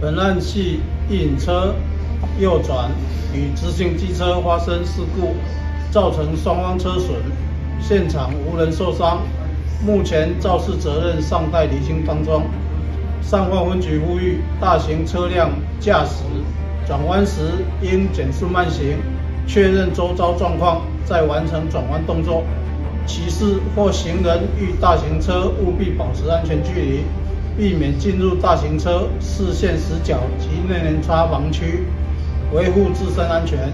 本案系一引车右转与直行机车发生事故，造成双方车损，现场无人受伤，目前肇事责任尚待厘清当中。上方分局呼吁大型车辆驾驶转弯时应减速慢行，确认周遭状况再完成转弯动作。骑士或行人遇大型车务必保持安全距离。避免进入大型车视线死角及内轮差盲区，维护自身安全。